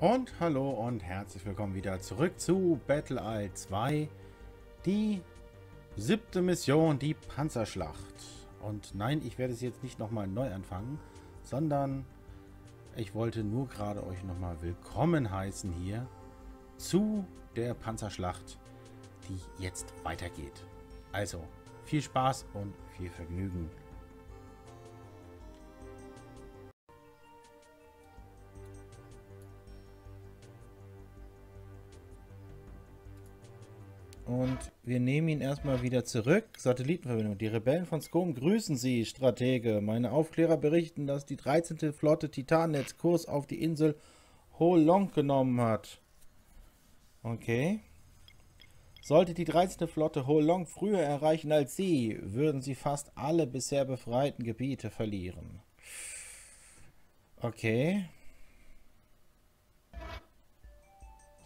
Und hallo und herzlich willkommen wieder zurück zu Battle Isle 2. Die siebte Mission, die Panzerschlacht. Und nein, ich werde es jetzt nicht nochmal neu anfangen, sondern ich wollte nur gerade euch nochmal willkommen heißen hier zu der Panzerschlacht, die jetzt weitergeht. Also, viel Spaß und viel Vergnügen. Und wir nehmen ihn erstmal wieder zurück. Satellitenverbindung. Die Rebellen von Scone grüßen Sie, Stratege. Meine Aufklärer berichten, dass die 13. Flotte Titannetz Kurs auf die Insel Holong genommen hat. Okay. Sollte die 13. Flotte Holong früher erreichen als Sie, würden Sie fast alle bisher befreiten Gebiete verlieren. Okay.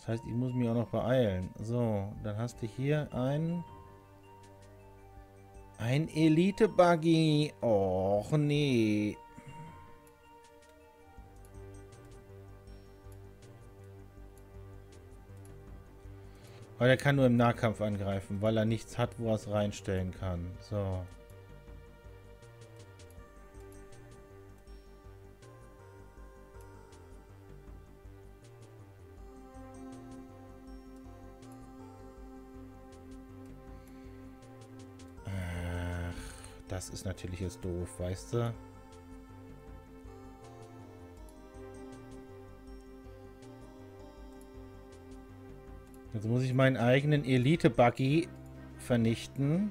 Das heißt, ich muss mich auch noch beeilen. So, dann hast du hier ein... Ein Elite-Buggy. Och, nee. Aber er kann nur im Nahkampf angreifen, weil er nichts hat, wo er es reinstellen kann. So. Das ist natürlich jetzt doof, weißt du? Jetzt muss ich meinen eigenen Elite-Buggy vernichten.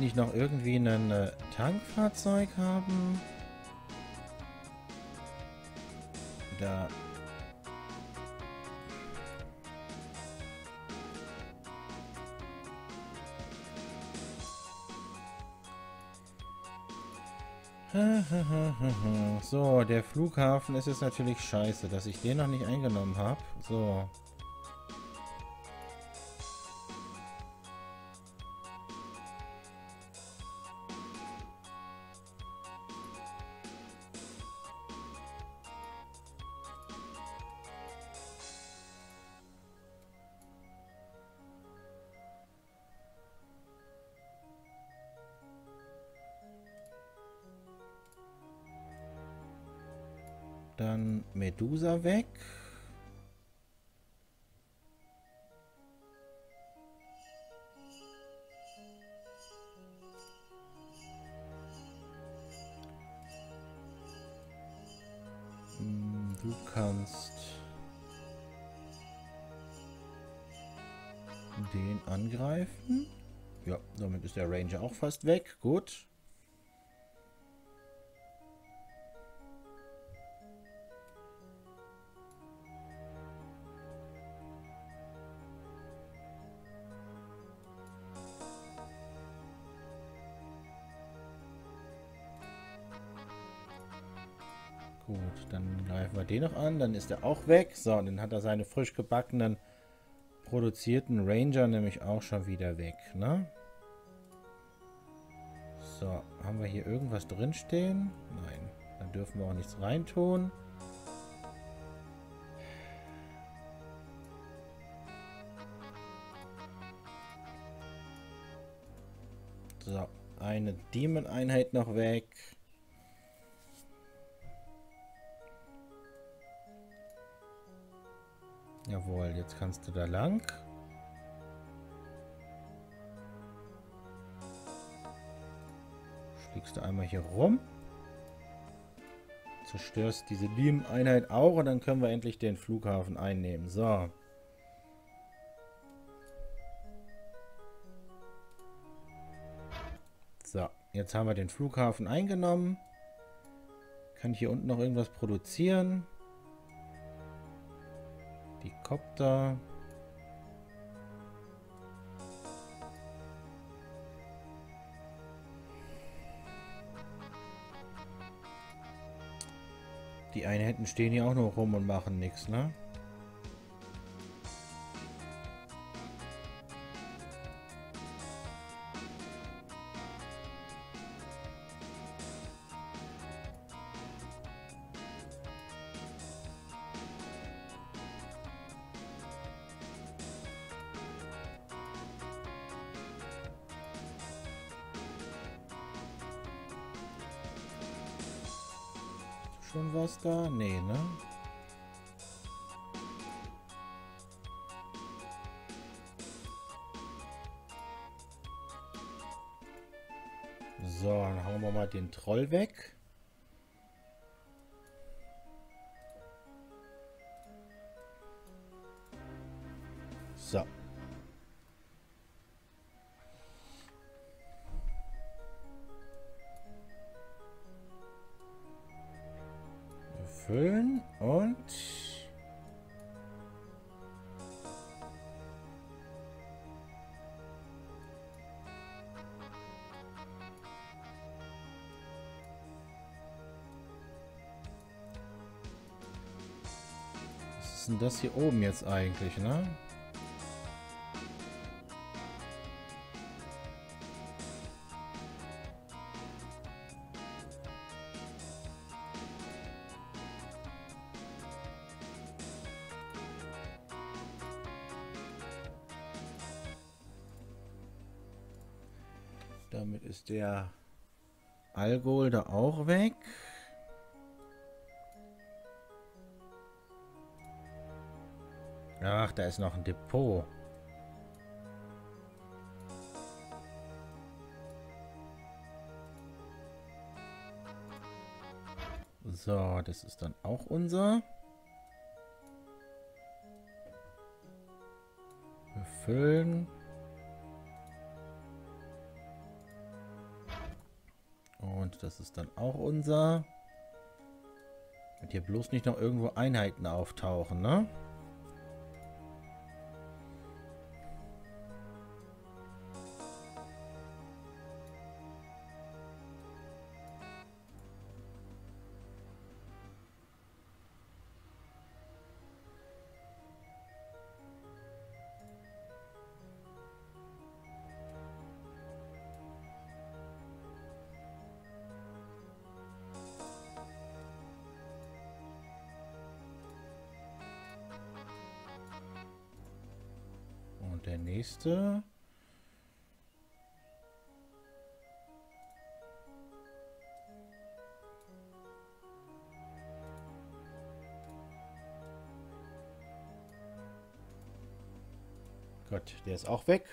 Ich nicht noch irgendwie ein äh, Tankfahrzeug haben? Da. So, der Flughafen ist jetzt natürlich scheiße, dass ich den noch nicht eingenommen habe. So. Dann Medusa weg. Hm, Du kannst den angreifen. Ja, damit ist der Ranger auch fast weg. Gut. Gut, den noch an, dann ist er auch weg. So, und dann hat er seine frisch gebackenen produzierten Ranger nämlich auch schon wieder weg, ne? So, haben wir hier irgendwas drinstehen? Nein, dann dürfen wir auch nichts reintun. So, eine Demon-Einheit noch weg. Jawohl, jetzt kannst du da lang. Fliegst du einmal hier rum. Zerstörst diese Beam-Einheit auch und dann können wir endlich den Flughafen einnehmen. So. So, jetzt haben wir den Flughafen eingenommen. Kann ich hier unten noch irgendwas produzieren? Die Kopter. Die Einheiten stehen hier auch noch rum und machen nichts, ne? Da? Nee, ne? So, dann hauen wir mal den Troll weg. Das hier oben jetzt eigentlich, ne? Damit ist der Alkohol da auch weg. Ach, da ist noch ein Depot. So, das ist dann auch unser. Befüllen. Und das ist dann auch unser. Wird hier bloß nicht noch irgendwo Einheiten auftauchen, ne? Nächste. Gott, der ist auch weg.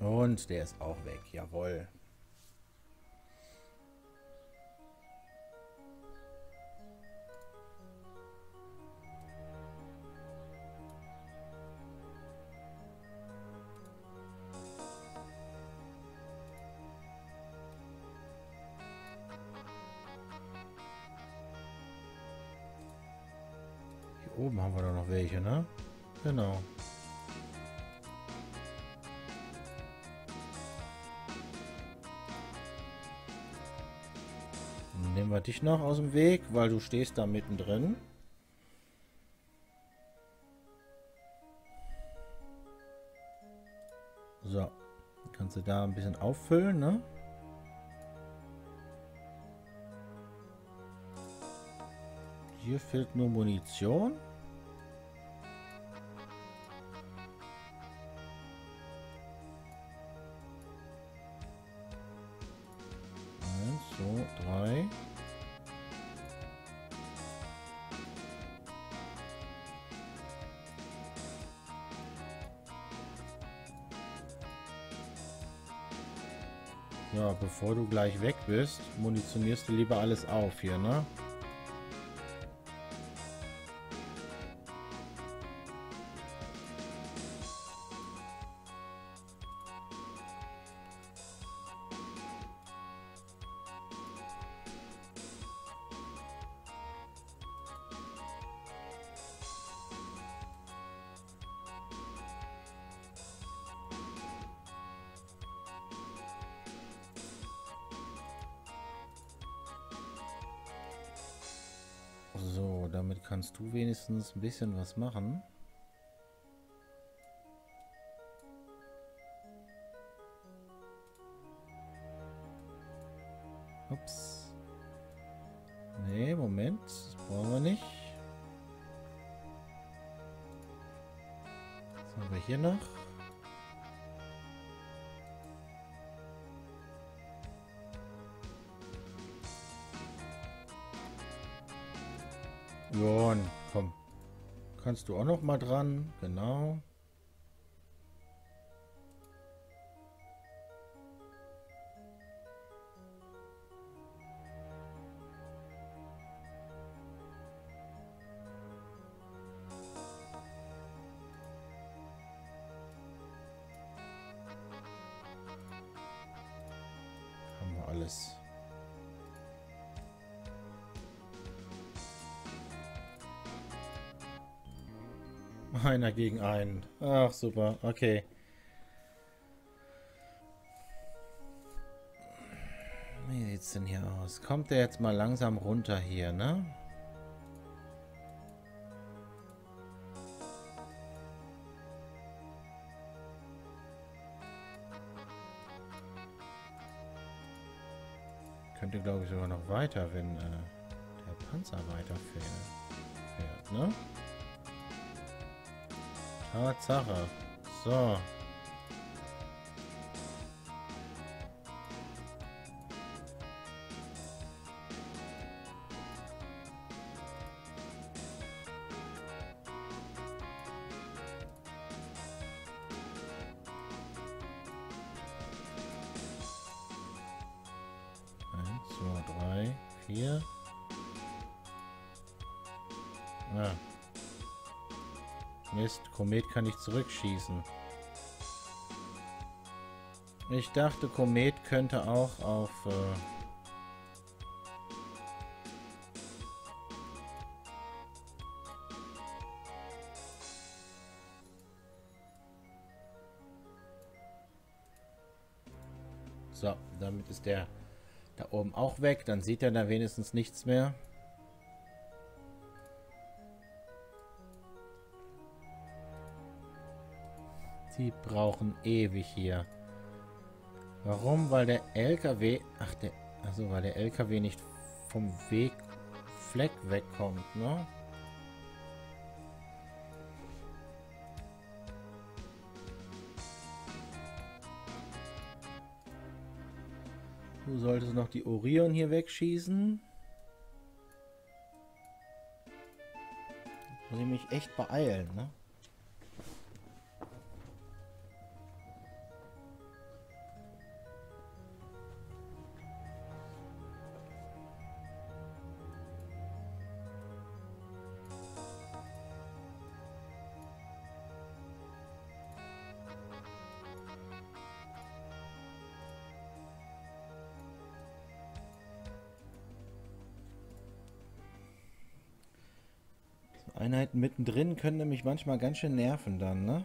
Und der ist auch weg, jawohl. Hier oben haben wir doch noch welche, ne? Genau. Wir dich noch aus dem Weg, weil du stehst da mittendrin. So. Kannst du da ein bisschen auffüllen, ne? Hier fehlt nur Munition. Weg bist, munitionierst du lieber alles auf hier, ne? So, damit kannst du wenigstens ein bisschen was machen. Du auch noch mal dran? Genau. Einer gegen einen. Ach, super. Okay. Wie sieht's denn hier aus? Kommt der jetzt mal langsam runter hier, ne? Könnte, glaube ich, sogar noch weiter, wenn äh, der Panzer weiterfährt, fährt, ne? Tatsache. So. Komet kann ich zurückschießen. Ich dachte, Komet könnte auch auf... Äh so, damit ist der da oben auch weg. Dann sieht er da wenigstens nichts mehr. Die brauchen ewig hier. Warum? Weil der LKW... Ach, der... Also, weil der LKW nicht vom Weg Fleck wegkommt, ne? Du solltest noch die Orion hier wegschießen. Muss ich mich echt beeilen, ne? Einheiten mittendrin können nämlich manchmal ganz schön nerven dann, ne?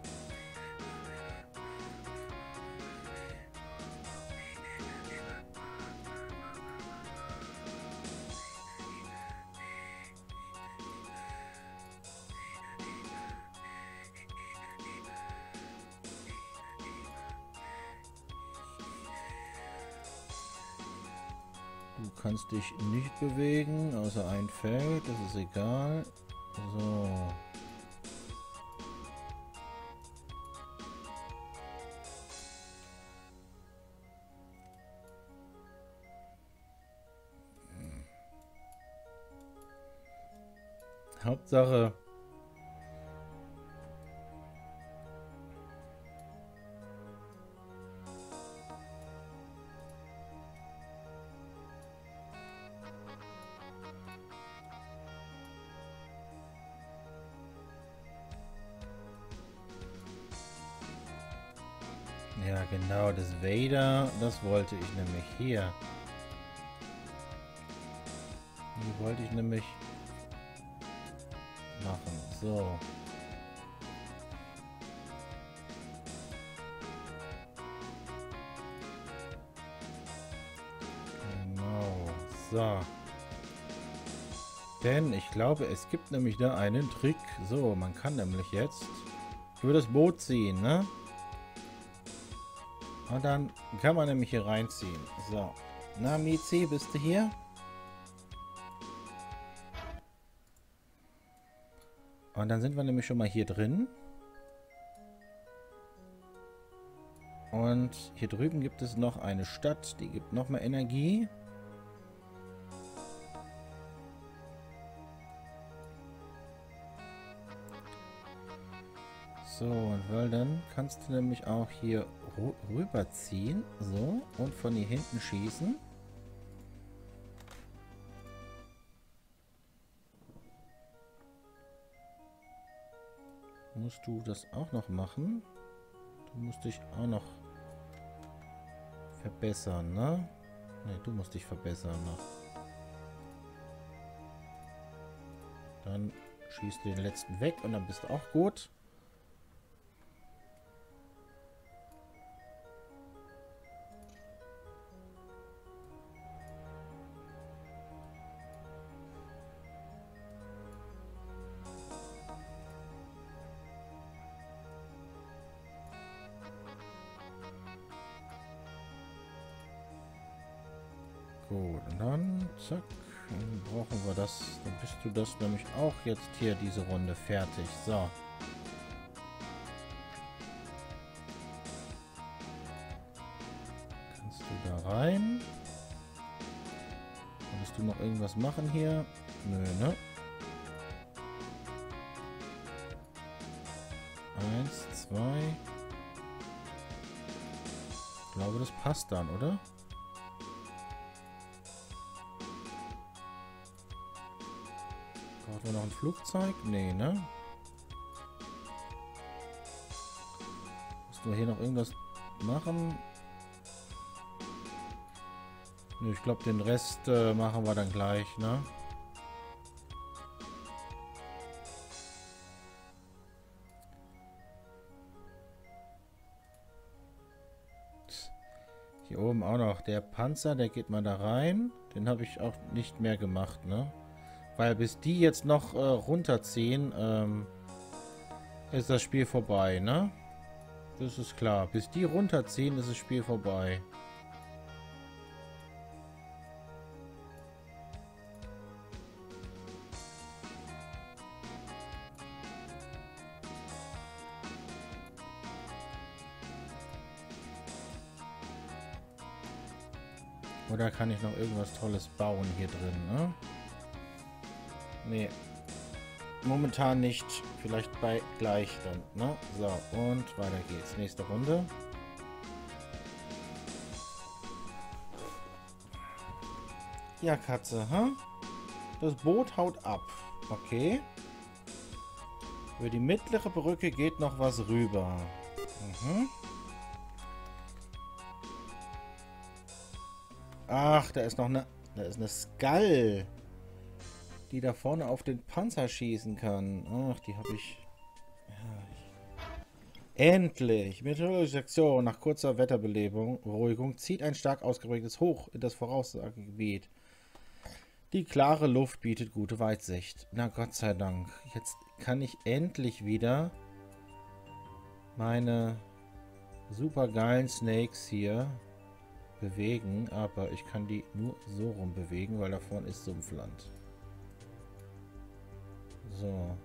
kannst dich nicht bewegen, außer ein Feld, das ist egal. So. Hauptsache. Ja, genau, das Vader, das wollte ich nämlich hier. Die wollte ich nämlich machen. So. Genau. So. Denn ich glaube, es gibt nämlich da einen Trick. So, man kann nämlich jetzt über das Boot ziehen, ne? Und dann kann man nämlich hier reinziehen. So. Na, Mizi, bist du hier? Und dann sind wir nämlich schon mal hier drin. Und hier drüben gibt es noch eine Stadt, die gibt noch mehr Energie. So, weil dann kannst du nämlich auch hier rüberziehen. So, und von hier hinten schießen. musst du das auch noch machen. Du musst dich auch noch verbessern, ne? Ne, du musst dich verbessern noch. Dann schießt du den letzten weg und dann bist du auch gut. Gut, und dann, zack, dann brauchen wir das. Dann bist du das nämlich auch jetzt hier, diese Runde, fertig. So. Kannst du da rein? Kannst du noch irgendwas machen hier? Nö, ne? Eins, zwei. Ich glaube, das passt dann, oder? Brauchen wir noch ein Flugzeug? Nee, ne? Müssen wir hier noch irgendwas machen? Nee, ich glaube, den Rest äh, machen wir dann gleich, ne? Hier oben auch noch der Panzer, der geht mal da rein. Den habe ich auch nicht mehr gemacht, ne? Weil bis die jetzt noch äh, runterziehen, ähm, ist das Spiel vorbei, ne? Das ist klar. Bis die runterziehen, ist das Spiel vorbei. Oder kann ich noch irgendwas Tolles bauen hier drin, ne? Nee. Momentan nicht. Vielleicht bei gleich dann, ne? So, und weiter geht's. Nächste Runde. Ja, Katze, ha? Huh? Das Boot haut ab. Okay. Über die mittlere Brücke geht noch was rüber. Mhm. Ach, da ist noch eine... Da ist eine Skull die da vorne auf den Panzer schießen kann. Ach, die habe ich... Endlich! Meteorologische Sektion nach kurzer Wetterbelebung, zieht ein stark ausgeprägtes Hoch in das Voraussagegebiet. Die klare Luft bietet gute Weitsicht. Na Gott sei Dank. Jetzt kann ich endlich wieder meine super geilen Snakes hier bewegen, aber ich kann die nur so rum bewegen, weil da vorne ist Sumpfland. So.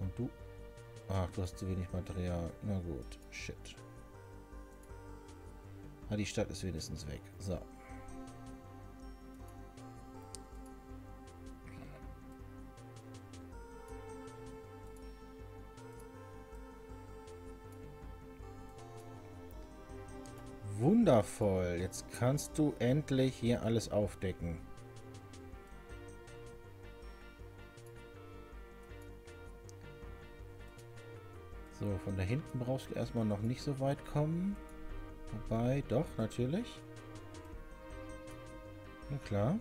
Und du? Ach, du hast zu wenig Material. Na gut. Shit. Ah, die Stadt ist wenigstens weg. So. Wundervoll. Jetzt kannst du endlich hier alles aufdecken. So, von da hinten brauchst du erstmal noch nicht so weit kommen. Wobei, doch, natürlich. Na klar.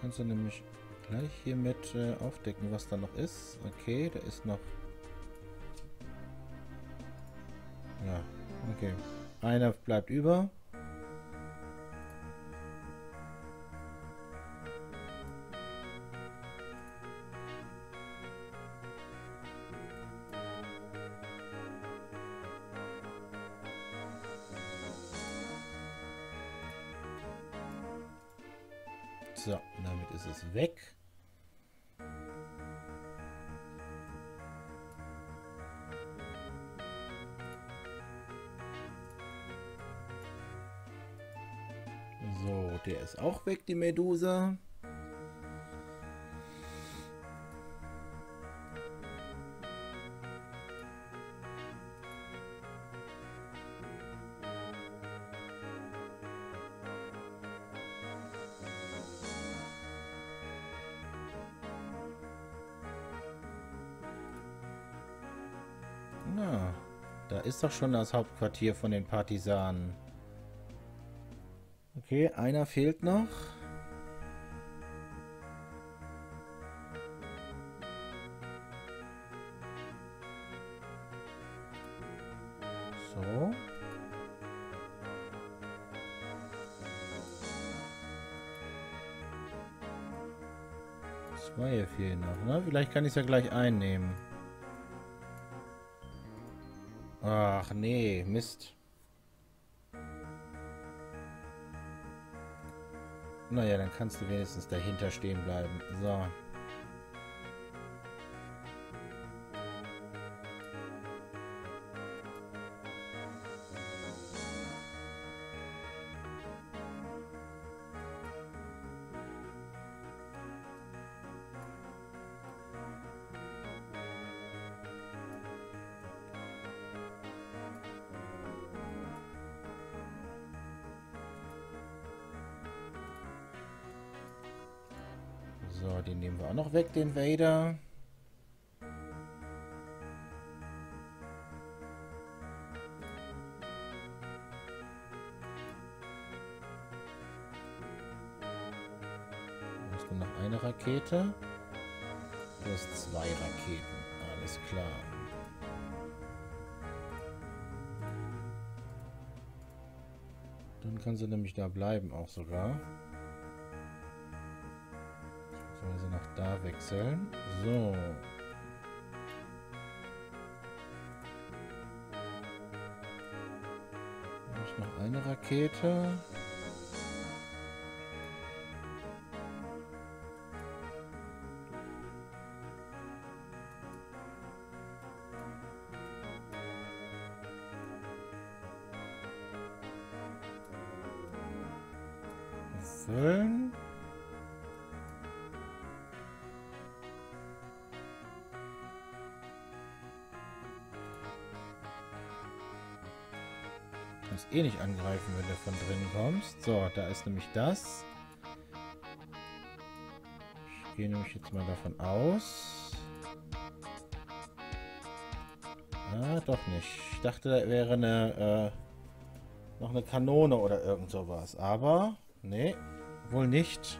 Kannst du nämlich gleich hiermit äh, aufdecken, was da noch ist. Okay, da ist noch... Ja, okay. Einer bleibt über. Die Medusa. Na, da ist doch schon das Hauptquartier von den Partisanen. Okay, einer fehlt noch. Kann ich es ja gleich einnehmen. Ach nee, Mist. Naja, dann kannst du wenigstens dahinter stehen bleiben. So. So, weg, den Vader. Hast nur noch eine Rakete. Du hast zwei Raketen. Alles klar. Dann kann sie nämlich da bleiben auch sogar. Wechseln. So. Noch eine Rakete. Eh nicht angreifen, wenn du von drinnen kommst. So, da ist nämlich das. Ich gehe nämlich jetzt mal davon aus. Ah, doch nicht. Ich dachte, da wäre eine, äh, noch eine Kanone oder irgend sowas. Aber, nee, wohl nicht.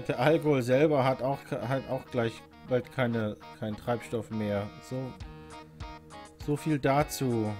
Der Alkohol selber hat auch, hat auch gleich bald keine, keinen Treibstoff mehr. So, so viel dazu.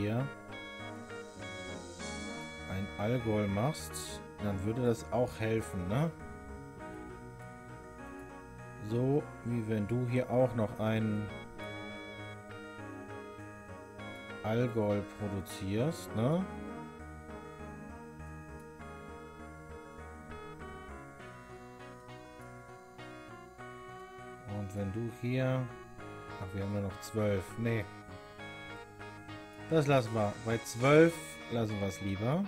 Hier ein Allgäu machst, dann würde das auch helfen, ne? So wie wenn du hier auch noch ein Allgäu produzierst, ne? Und wenn du hier Ach, wir haben nur noch zwölf. Nee. Das lassen wir. Bei zwölf lassen wir es lieber.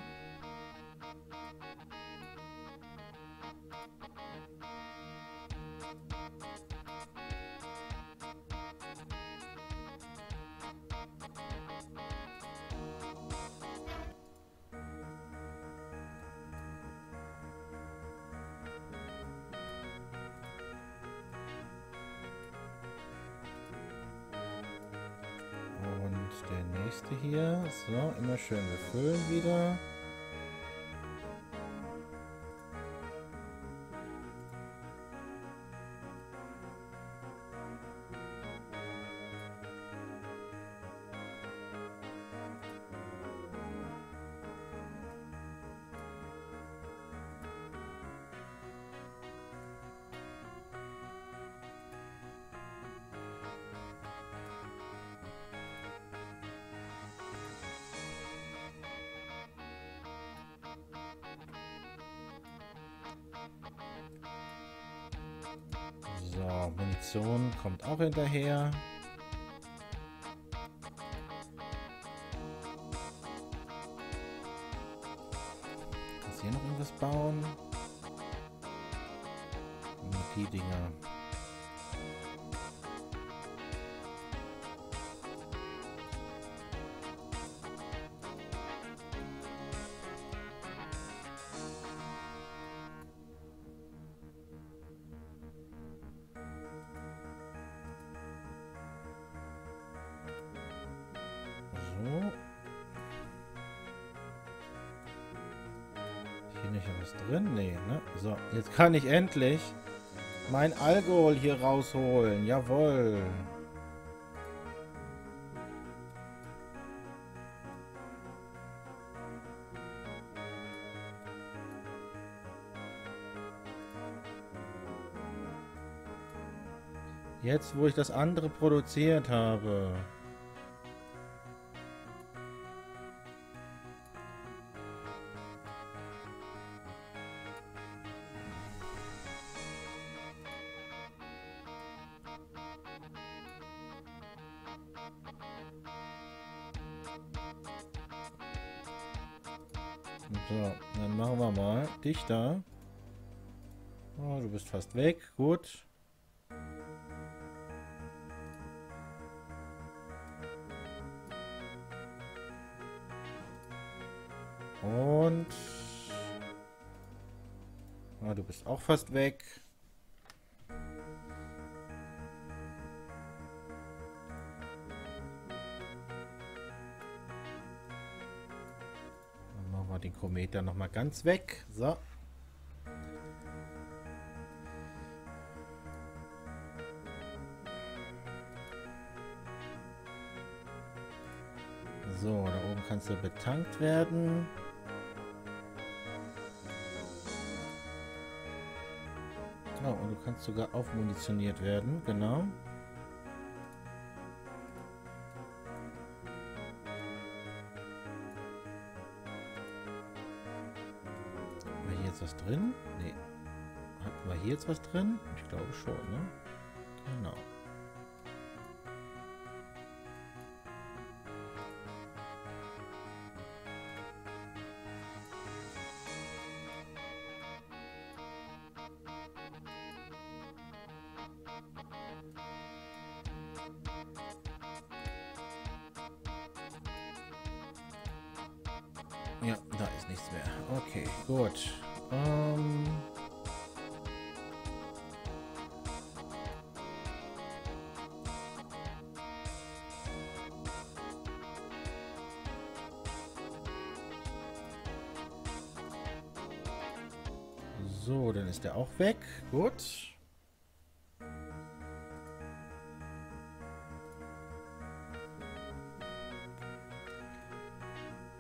Auch hinterher. Kannst hier noch irgendwas bauen? Die Dinger. Kann ich endlich mein Alkohol hier rausholen. Jawohl. Jetzt, wo ich das andere produziert habe. Dich da. Oh, du bist fast weg. Gut. Und... Oh, du bist auch fast weg. den Kometer noch mal ganz weg. So. So, da oben kannst du betankt werden. Oh, und du kannst sogar aufmunitioniert werden, genau. War hier jetzt was drin? Nee. Hatten hier jetzt was drin? Ich glaube schon, ne? Genau. Weg. Gut.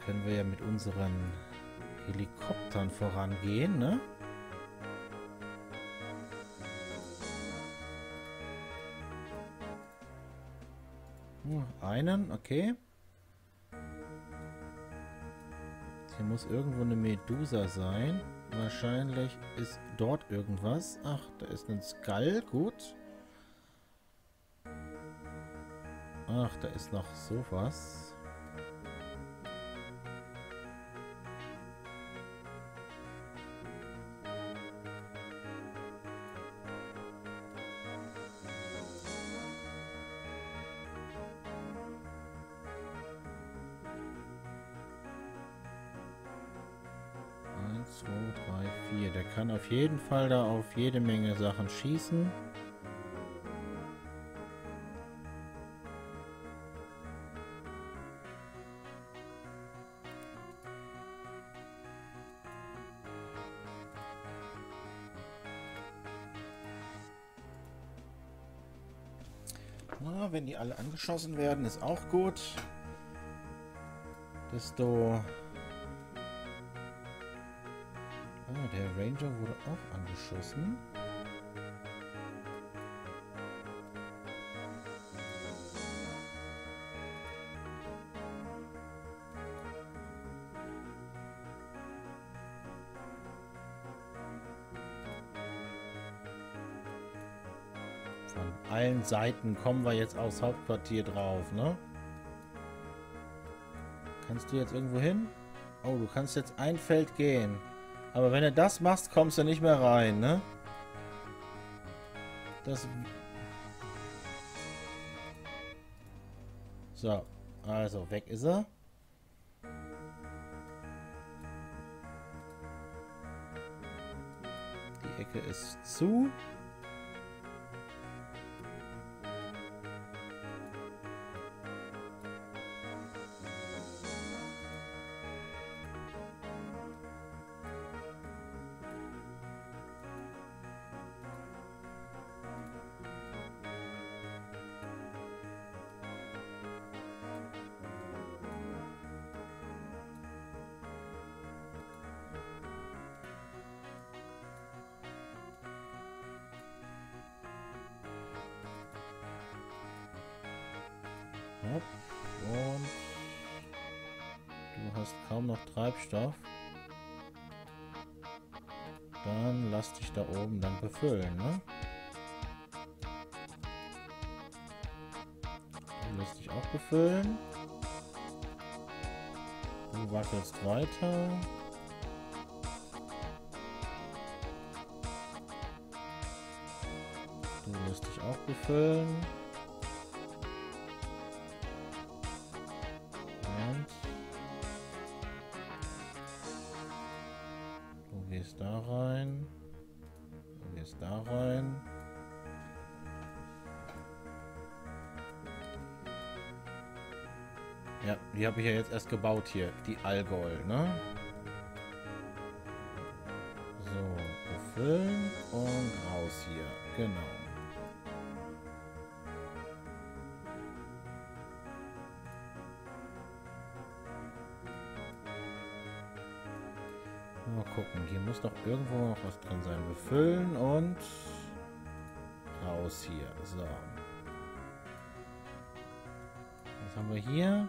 können wir ja mit unseren Helikoptern vorangehen, ne? Einen, okay. Hier muss irgendwo eine Medusa sein. Wahrscheinlich ist dort irgendwas. Ach, da ist ein Skull. Gut. Ach, da ist noch sowas. Jeden Fall da auf jede Menge Sachen schießen. Na, wenn die alle angeschossen werden, ist auch gut. Desto der Ranger wurde auch angeschossen. Von allen Seiten kommen wir jetzt aufs Hauptquartier drauf, ne? Kannst du jetzt irgendwo hin? Oh, du kannst jetzt ein Feld gehen. Aber wenn du das machst, kommst du nicht mehr rein, ne? Das... So, also weg ist er. Die Ecke ist zu. Treibstoff. Dann lass dich da oben dann befüllen, ne? Du lässt dich auch befüllen. Du wackelst weiter. Du lässt dich auch befüllen. Habe ich ja jetzt erst gebaut hier, die Allgäu, ne? So, befüllen und raus hier, genau. Mal gucken, hier muss doch irgendwo noch was drin sein. Befüllen und aus hier. So. Was haben wir hier?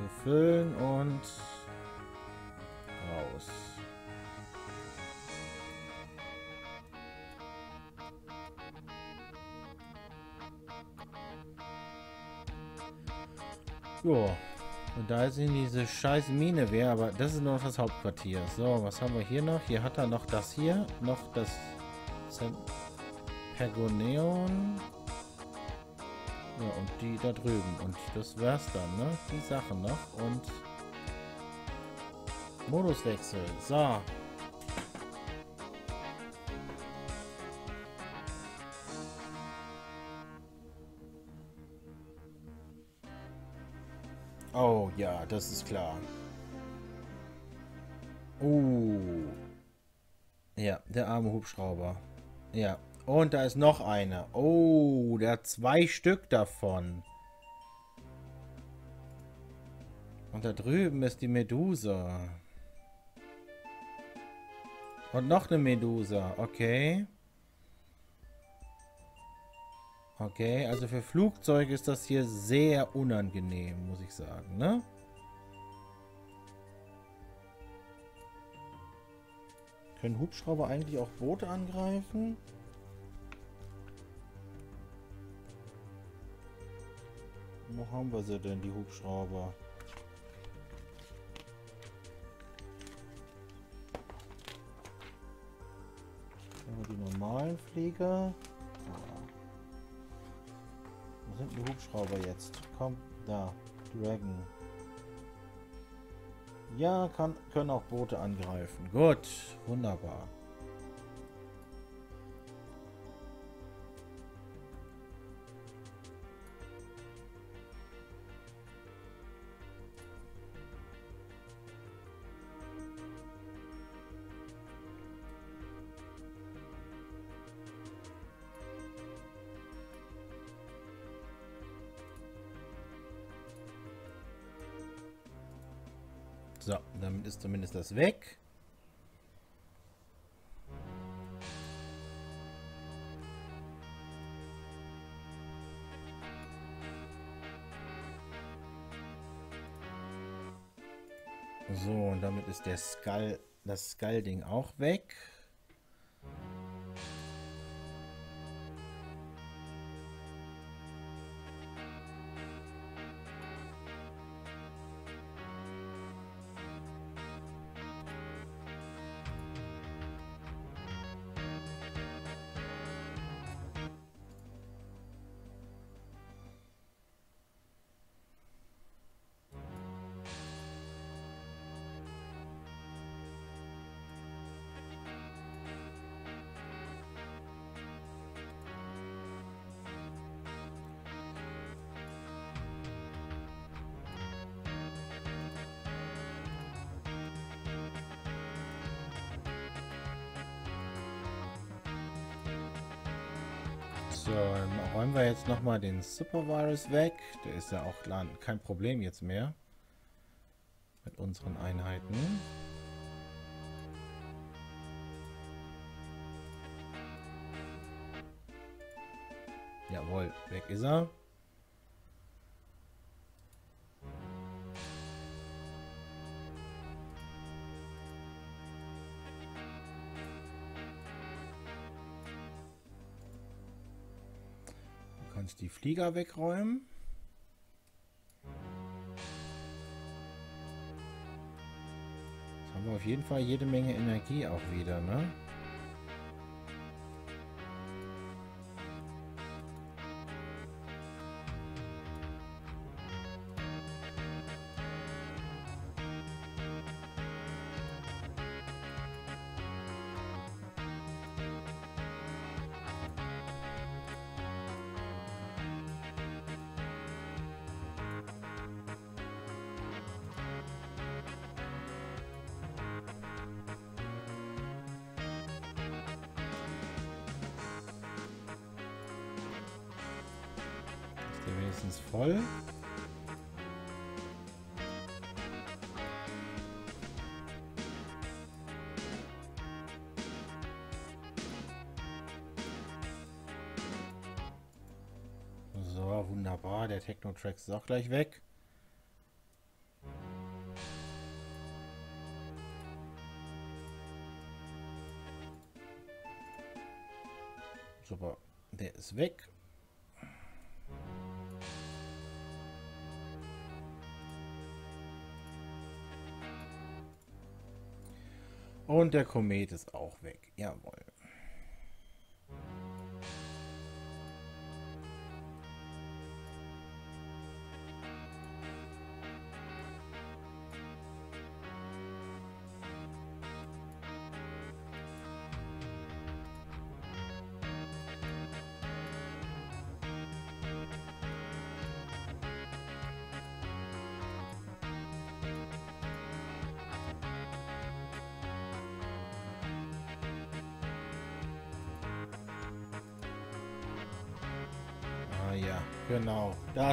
Befüllen und raus. Jo. Und da ist in diese scheiß Mine wäre, aber das ist noch das Hauptquartier. So, was haben wir hier noch? Hier hat er noch das hier, noch das Pergoneon. Ja, und die da drüben. Und das wär's dann, ne? Die Sachen noch. Und Moduswechsel. So. Oh, ja, das ist klar. Uh. Ja, der arme Hubschrauber. Ja. Und da ist noch einer. Oh, der hat zwei Stück davon. Und da drüben ist die Medusa. Und noch eine Medusa. Okay. Okay, also für Flugzeuge ist das hier sehr unangenehm, muss ich sagen, ne? Können Hubschrauber eigentlich auch Boote angreifen? Wo haben wir sie denn, die Hubschrauber? die normalen Flieger. Wo sind die Hubschrauber jetzt? Komm, da. Dragon. Ja, kann, können auch Boote angreifen. Gut, wunderbar. Ist zumindest das weg. So, und damit ist der Skull, das Skull-Ding auch weg. So, dann räumen wir jetzt nochmal den Supervirus weg. Der ist ja auch kein Problem jetzt mehr. Mit unseren Einheiten. Jawohl, weg ist er. Kannst die Flieger wegräumen. Jetzt haben wir auf jeden Fall jede Menge Energie auch wieder, ne? Techno-Track ist auch gleich weg. Super. Der ist weg. Und der Komet ist auch weg. Jawohl.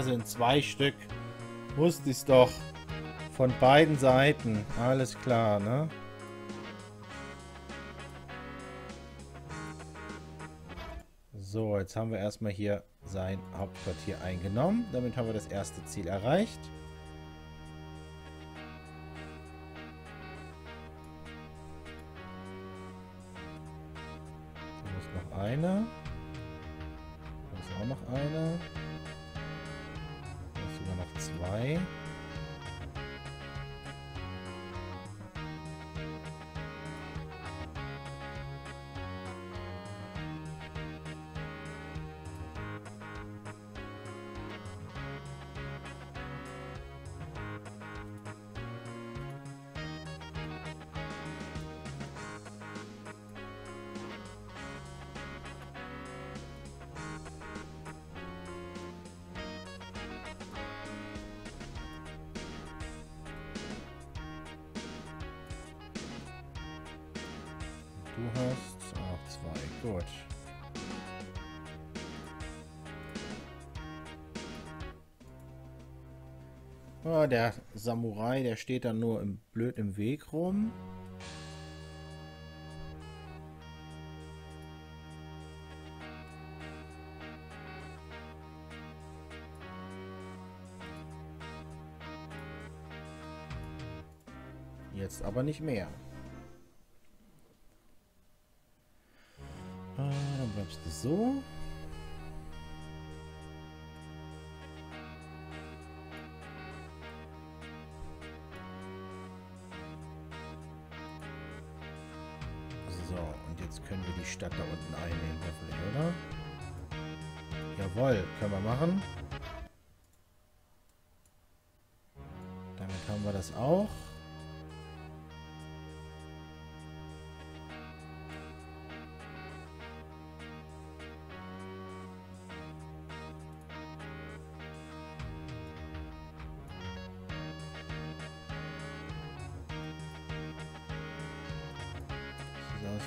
Da sind zwei Stück. Wusste ich doch. Von beiden Seiten. Alles klar, ne? So, jetzt haben wir erstmal hier sein Hauptquartier eingenommen. Damit haben wir das erste Ziel erreicht. Da muss noch einer Du hast auch zwei. Gut. Oh, der Samurai, der steht dann nur im, blöd im Weg rum. Jetzt aber nicht mehr. So,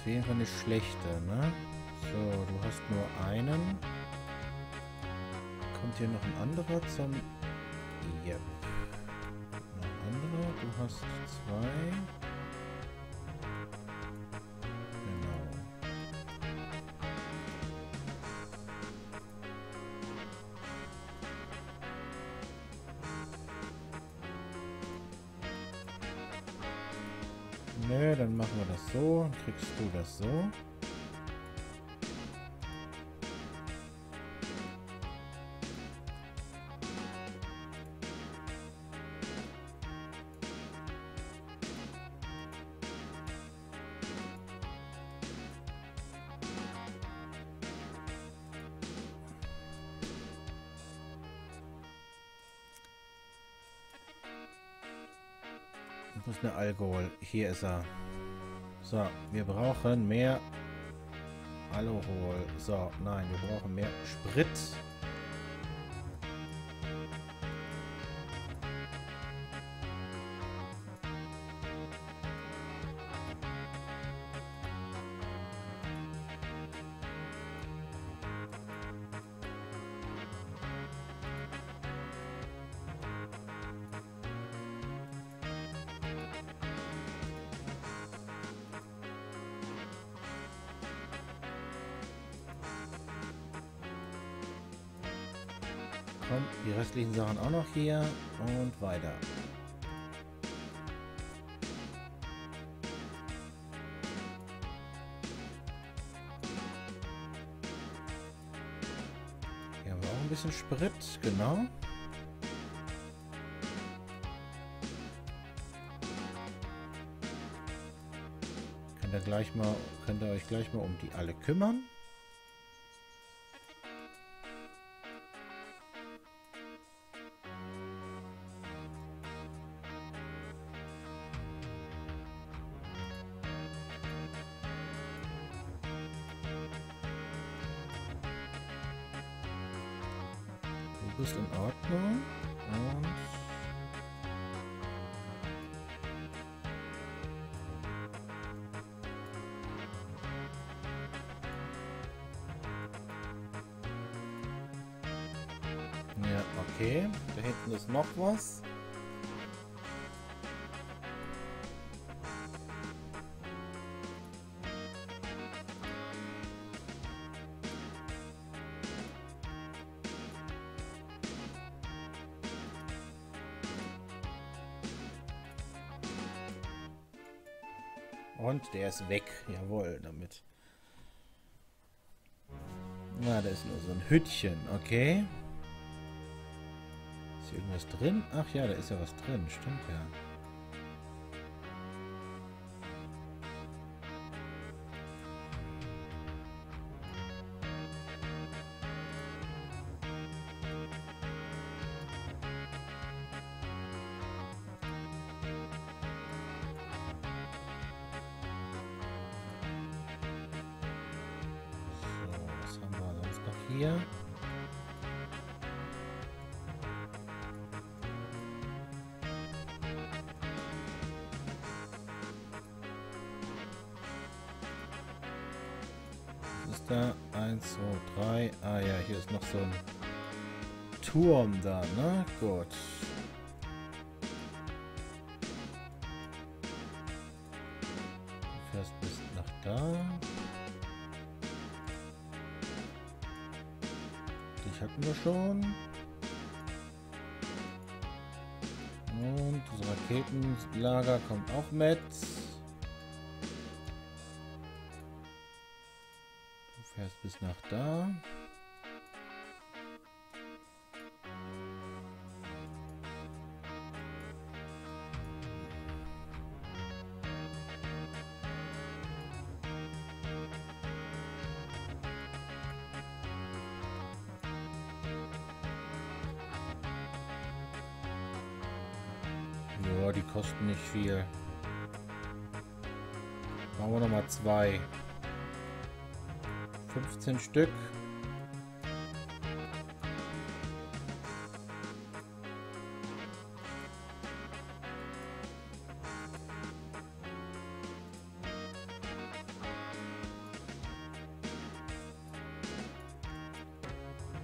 jeden Fall eine schlechte, ne? So, du hast nur einen. Kommt hier noch ein anderer zum... Nö, dann machen wir das so. Kriegst du das so. Wo ist der Alkohol? Hier ist er. So, wir brauchen mehr Alkohol. So, nein, wir brauchen mehr Sprit. Hier und weiter. Hier haben wir auch ein bisschen Sprit, genau. Könnt ihr gleich mal, könnt ihr euch gleich mal um die alle kümmern. Du bist in Ordnung. Und Ja, okay. Da hinten ist noch was. Der ist weg. Jawohl, damit. Na, da ist nur so ein Hütchen, okay. Ist hier irgendwas drin? Ach ja, da ist ja was drin, stimmt ja. Fährst bis nach da. Dich hatten wir schon. Und das Raketenlager kommt auch mit. Du fährst bis nach da. Zwei. 15 Stück.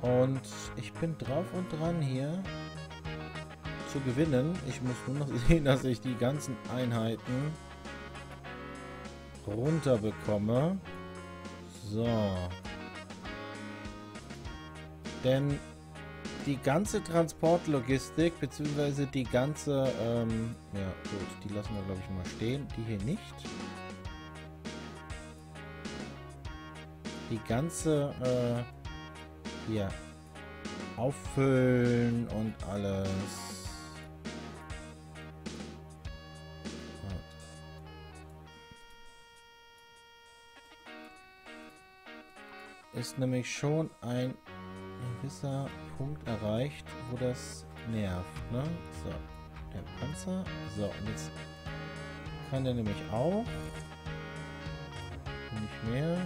Und ich bin drauf und dran hier zu gewinnen. Ich muss nur noch sehen, dass ich die ganzen Einheiten runter bekomme. So. Denn die ganze Transportlogistik, beziehungsweise die ganze, ähm, ja gut, die lassen wir glaube ich mal stehen. Die hier nicht. Die ganze, äh, hier, auffüllen und alles. Ist nämlich schon ein gewisser Punkt erreicht, wo das nervt, ne? So, der Panzer. So, und jetzt kann der nämlich auch. Nicht mehr.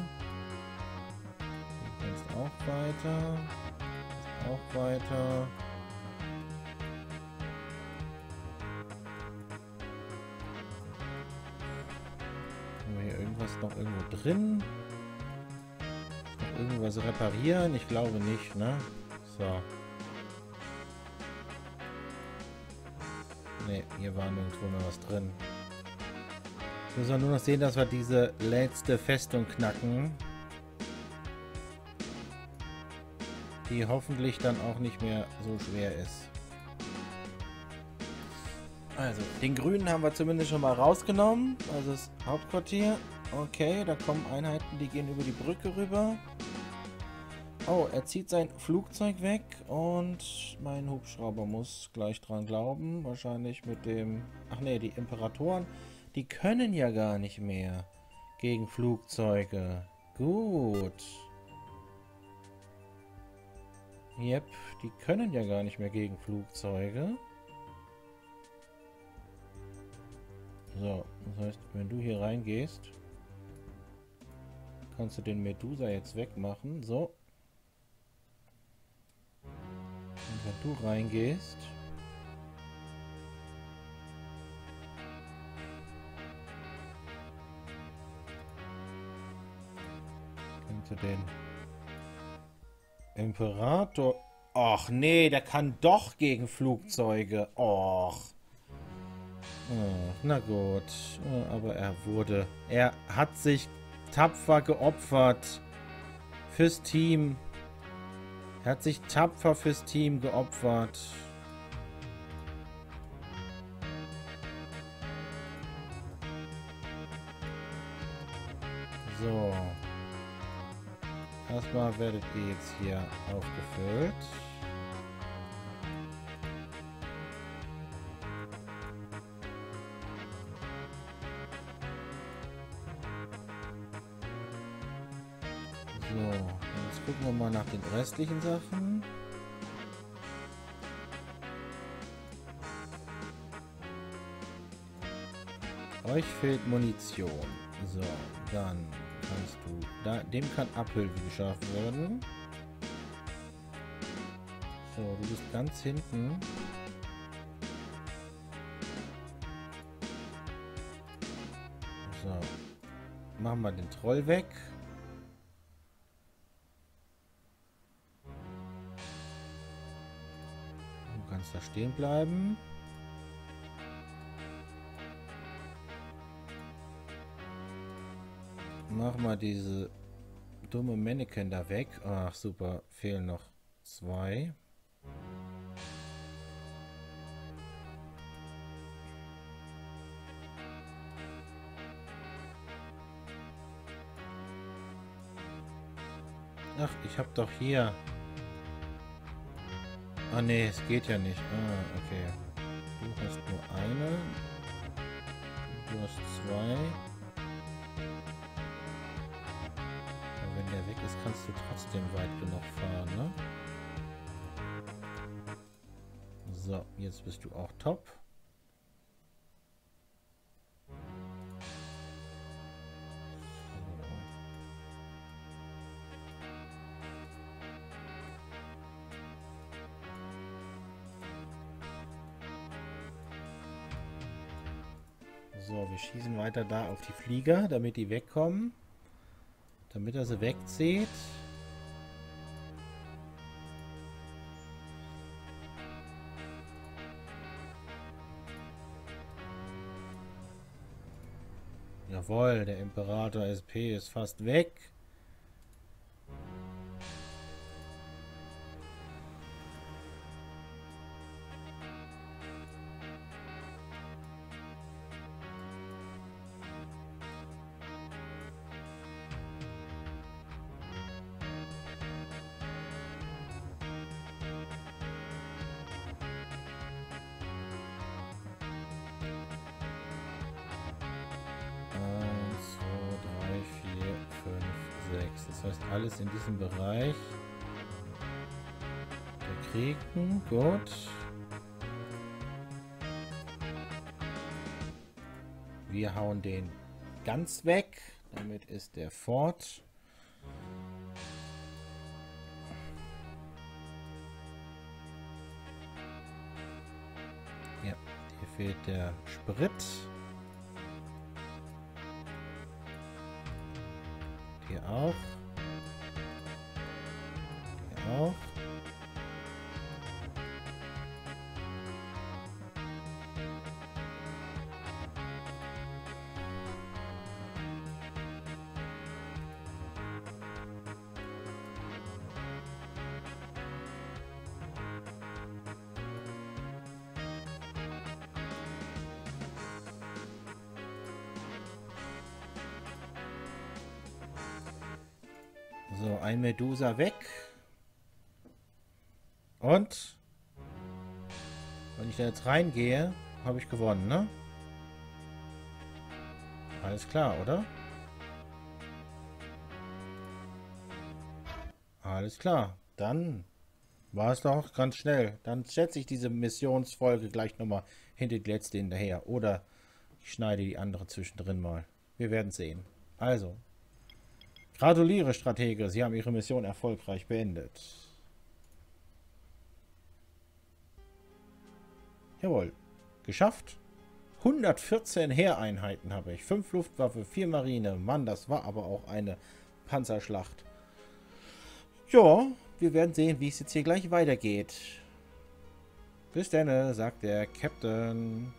Kannst auch weiter. Auch weiter. Haben wir hier irgendwas noch irgendwo drin? Irgendwas reparieren? Ich glaube nicht, ne? So. Ne, hier war nirgendwo mehr was drin. Müssen wir nur noch sehen, dass wir diese letzte Festung knacken. die hoffentlich dann auch nicht mehr so schwer ist. Also, den grünen haben wir zumindest schon mal rausgenommen. Also das Hauptquartier. Okay, da kommen Einheiten, die gehen über die Brücke rüber. Oh, er zieht sein Flugzeug weg und mein Hubschrauber muss gleich dran glauben. Wahrscheinlich mit dem... Ach nee, die Imperatoren, die können ja gar nicht mehr gegen Flugzeuge. Gut. Yep, die können ja gar nicht mehr gegen Flugzeuge. So, das heißt, wenn du hier reingehst, kannst du den Medusa jetzt wegmachen. So. Wenn du reingehst, kannst du den Imperator... Och nee, der kann doch gegen Flugzeuge. Och. Oh, na gut, aber er wurde, er hat sich tapfer geopfert fürs Team. Er hat sich tapfer fürs Team geopfert. So. Erstmal werdet ihr jetzt hier aufgefüllt. Restlichen Sachen. Euch fehlt Munition. So, dann kannst du... Da, dem kann Abhilfe geschaffen werden. So, du bist ganz hinten. So. Machen wir den Troll weg. Da stehen bleiben. Mach mal diese dumme Mannequin da weg. Ach super, fehlen noch zwei. Ach, ich habe doch hier Ah ne, es geht ja nicht. Ah, okay. Du hast nur eine. Du hast zwei. Aber wenn der weg ist, kannst du trotzdem weit genug fahren, ne? So, jetzt bist du auch top. Weiter da auf die Flieger, damit die wegkommen. Damit er sie wegzieht. Jawohl, der Imperator SP ist fast weg. Ist der fort. Ja, hier fehlt der Sprit. Hier auch. auch. Medusa weg. Und wenn ich da jetzt reingehe, habe ich gewonnen, ne? Alles klar, oder? Alles klar. Dann war es doch ganz schnell. Dann setze ich diese Missionsfolge gleich nochmal hinter die letzte hinterher. Oder ich schneide die andere zwischendrin mal. Wir werden sehen. Also, gratuliere, Stratege. Sie haben Ihre Mission erfolgreich beendet. Jawohl. Geschafft. 114 Heereinheiten habe ich. 5 Luftwaffe, 4 Marine. Mann, das war aber auch eine Panzerschlacht. Ja, wir werden sehen, wie es jetzt hier gleich weitergeht. Bis dann, sagt der Captain.